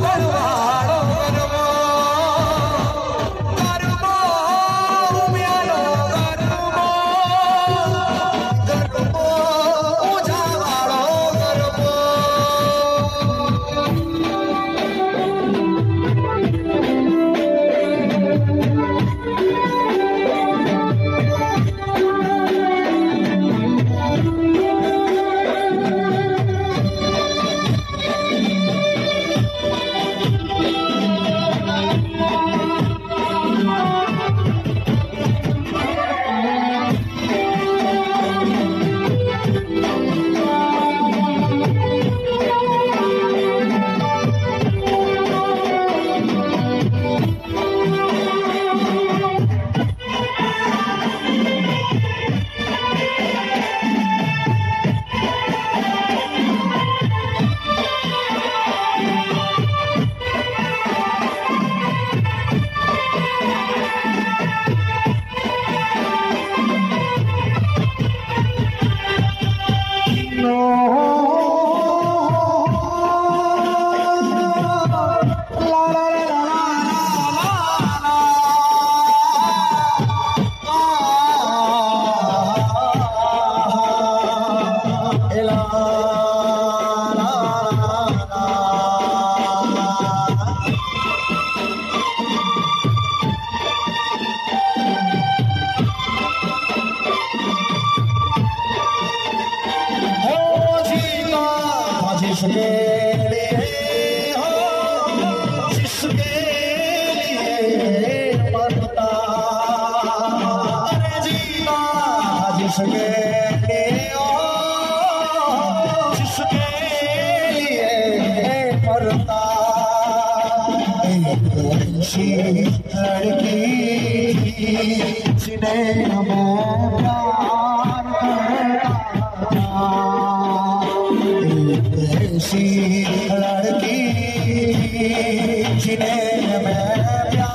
Allah. Okay. सी लड़कीच नृषी लड़की चा